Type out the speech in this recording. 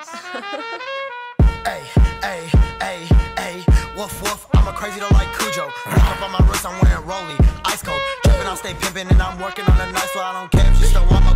Hey, hey, hey, hey, woof woof, I'm a crazy though like Cujo. Walk up on my wrist, I'm wearing Rolly, ice cold. Tripping, I stay pimping, and I'm working on a nice so I don't care if she still want me,